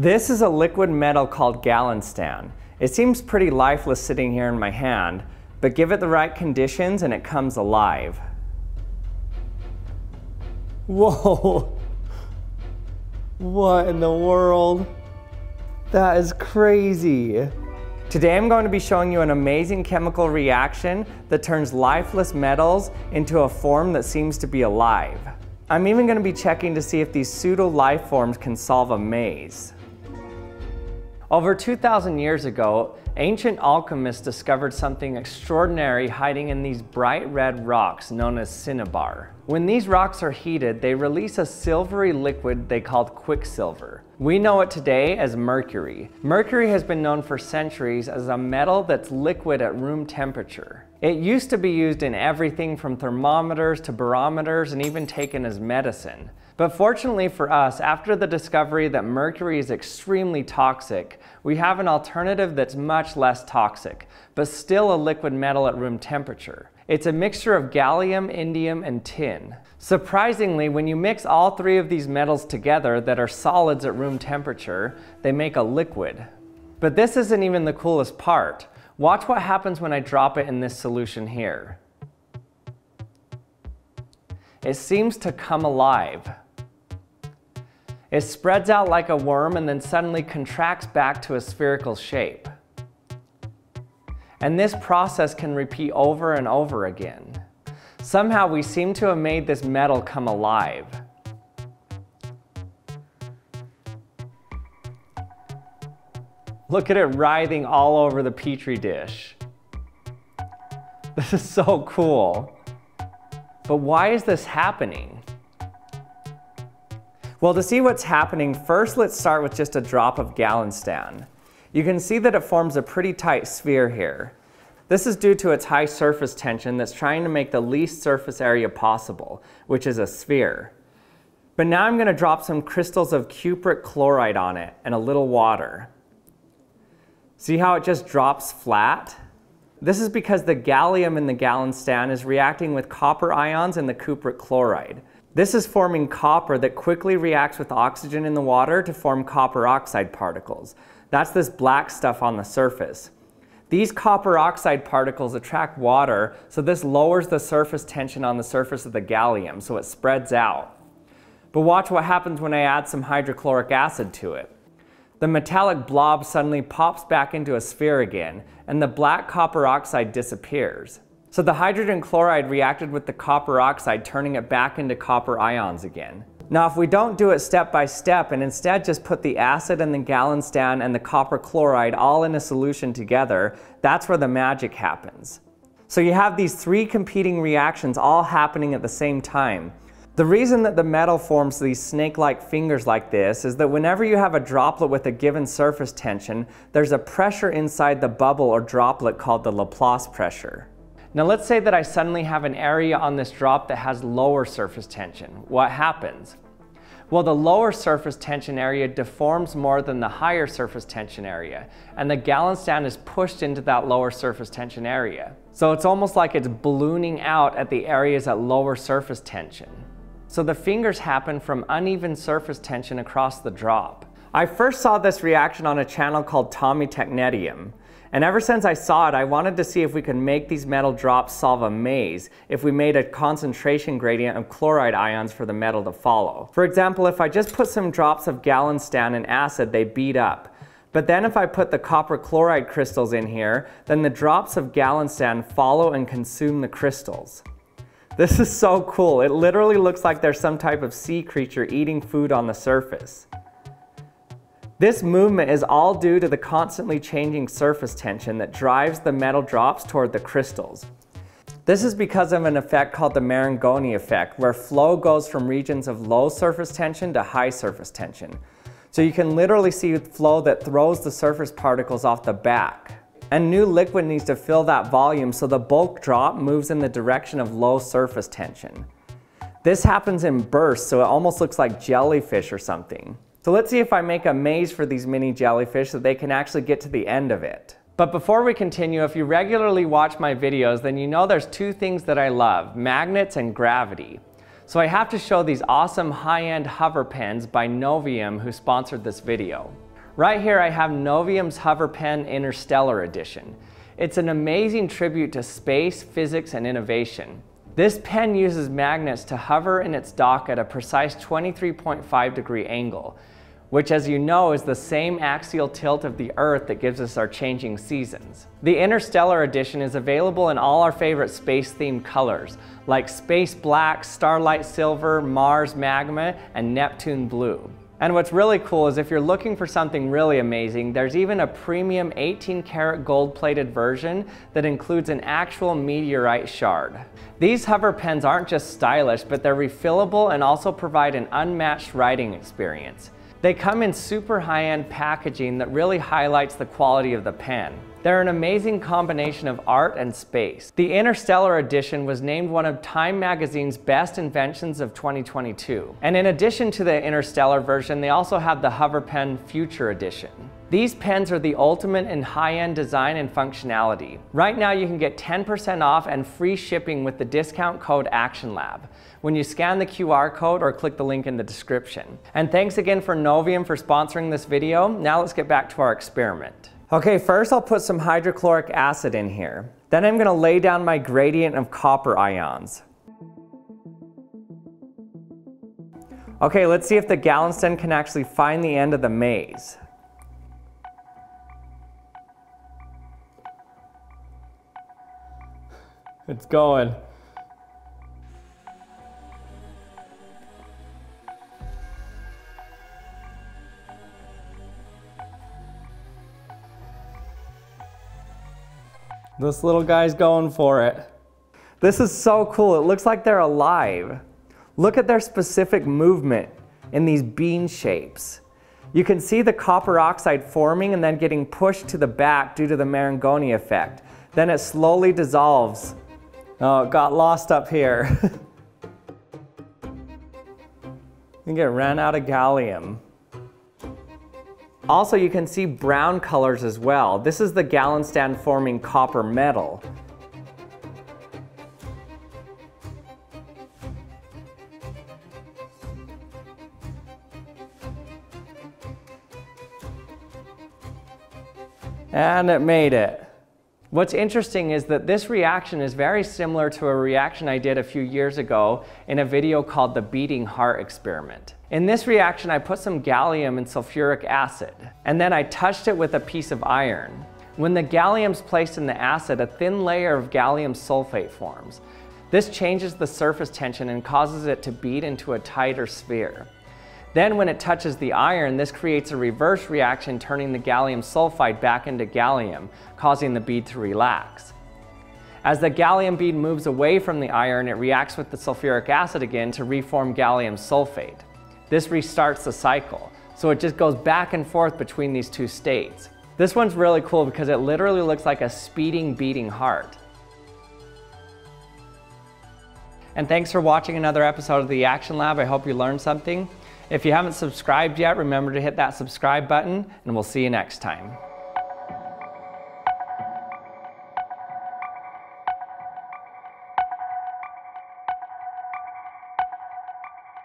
This is a liquid metal called Galinstan. It seems pretty lifeless sitting here in my hand, but give it the right conditions and it comes alive. Whoa! What in the world? That is crazy. Today I'm going to be showing you an amazing chemical reaction that turns lifeless metals into a form that seems to be alive. I'm even going to be checking to see if these pseudo life forms can solve a maze. Over 2,000 years ago, ancient alchemists discovered something extraordinary hiding in these bright red rocks known as cinnabar. When these rocks are heated, they release a silvery liquid they called quicksilver. We know it today as mercury. Mercury has been known for centuries as a metal that's liquid at room temperature. It used to be used in everything from thermometers to barometers and even taken as medicine. But fortunately for us, after the discovery that mercury is extremely toxic, we have an alternative that's much less toxic, but still a liquid metal at room temperature. It's a mixture of gallium, indium, and tin. Surprisingly, when you mix all three of these metals together that are solids at room temperature, they make a liquid. But this isn't even the coolest part. Watch what happens when I drop it in this solution here. It seems to come alive. It spreads out like a worm and then suddenly contracts back to a spherical shape. And this process can repeat over and over again. Somehow we seem to have made this metal come alive. Look at it writhing all over the Petri dish. This is so cool. But why is this happening? Well, to see what's happening, first let's start with just a drop of Galinstan. You can see that it forms a pretty tight sphere here. This is due to its high surface tension that's trying to make the least surface area possible, which is a sphere. But now I'm going to drop some crystals of cupric chloride on it and a little water. See how it just drops flat? This is because the gallium in the Galinstan is reacting with copper ions in the cupric chloride. This is forming copper that quickly reacts with oxygen in the water to form copper oxide particles. That's this black stuff on the surface. These copper oxide particles attract water, so this lowers the surface tension on the surface of the gallium, so it spreads out. But watch what happens when I add some hydrochloric acid to it. The metallic blob suddenly pops back into a sphere again, and the black copper oxide disappears. So the hydrogen chloride reacted with the copper oxide, turning it back into copper ions again. Now, if we don't do it step by step and instead just put the acid and the Galinstan and the copper chloride all in a solution together, that's where the magic happens. So you have these three competing reactions all happening at the same time. The reason that the metal forms these snake-like fingers like this is that whenever you have a droplet with a given surface tension, there's a pressure inside the bubble or droplet called the Laplace pressure. Now let's say that I suddenly have an area on this drop that has lower surface tension. What happens? Well, the lower surface tension area deforms more than the higher surface tension area, and the Galinstan is pushed into that lower surface tension area. So it's almost like it's ballooning out at the areas at lower surface tension. So the fingers happen from uneven surface tension across the drop. I first saw this reaction on a channel called Tommy Technetium. And ever since I saw it, I wanted to see if we could make these metal drops solve a maze if we made a concentration gradient of chloride ions for the metal to follow. For example, if I just put some drops of Galinstan in acid, they beat up. But then if I put the copper chloride crystals in here, then the drops of Galinstan follow and consume the crystals. This is so cool. It literally looks like there's some type of sea creature eating food on the surface. This movement is all due to the constantly changing surface tension that drives the metal drops toward the crystals. This is because of an effect called the Marangoni effect, where flow goes from regions of low surface tension to high surface tension. So you can literally see flow that throws the surface particles off the back. And new liquid needs to fill that volume so the bulk drop moves in the direction of low surface tension. This happens in bursts, so it almost looks like jellyfish or something. So let's see if I make a maze for these mini jellyfish so they can actually get to the end of it. But before we continue, if you regularly watch my videos, then you know there's two things that I love, magnets and gravity. So I have to show these awesome high-end hover pens by Novium who sponsored this video. Right here I have Novium's Hover Pen Interstellar Edition. It's an amazing tribute to space, physics, and innovation. This pen uses magnets to hover in its dock at a precise 23.5 degree angle, which as you know is the same axial tilt of the Earth that gives us our changing seasons. The Interstellar Edition is available in all our favorite space-themed colors, like Space Black, Starlight Silver, Mars Magma, and Neptune Blue. And what's really cool is if you're looking for something really amazing, there's even a premium 18 karat gold plated version that includes an actual meteorite shard. These hover pens aren't just stylish, but they're refillable and also provide an unmatched writing experience. They come in super high-end packaging that really highlights the quality of the pen. They're an amazing combination of art and space. The Interstellar Edition was named one of Time Magazine's best inventions of 2022. And in addition to the Interstellar version, they also have the HoverPen Future Edition. These pens are the ultimate in high-end design and functionality. Right now you can get 10% off and free shipping with the discount code ActionLab when you scan the QR code or click the link in the description. And thanks again for Novium for sponsoring this video. Now let's get back to our experiment. Okay, first I'll put some hydrochloric acid in here. Then I'm gonna lay down my gradient of copper ions. Okay, let's see if the Galinstan can actually find the end of the maze. It's going. This little guy's going for it. This is so cool. It looks like they're alive. Look at their specific movement in these bean shapes. You can see the copper oxide forming and then getting pushed to the back due to the Marangoni effect. Then it slowly dissolves. Oh, it got lost up here. I think it ran out of gallium. Also, you can see brown colors as well. This is the Galinstan forming copper metal. And it made it. What's interesting is that this reaction is very similar to a reaction I did a few years ago in a video called the beating heart experiment. In this reaction, I put some gallium and sulfuric acid, and then I touched it with a piece of iron. When the gallium's placed in the acid, a thin layer of gallium sulfate forms. This changes the surface tension and causes it to beat into a tighter sphere. Then when it touches the iron, this creates a reverse reaction turning the gallium sulfide back into gallium, causing the bead to relax. As the gallium bead moves away from the iron, it reacts with the sulfuric acid again to reform gallium sulfate. This restarts the cycle, so it just goes back and forth between these two states. This one's really cool because it literally looks like a speeding, beating heart. And thanks for watching another episode of the Action Lab. I hope you learned something. If you haven't subscribed yet, remember to hit that subscribe button and we'll see you next time.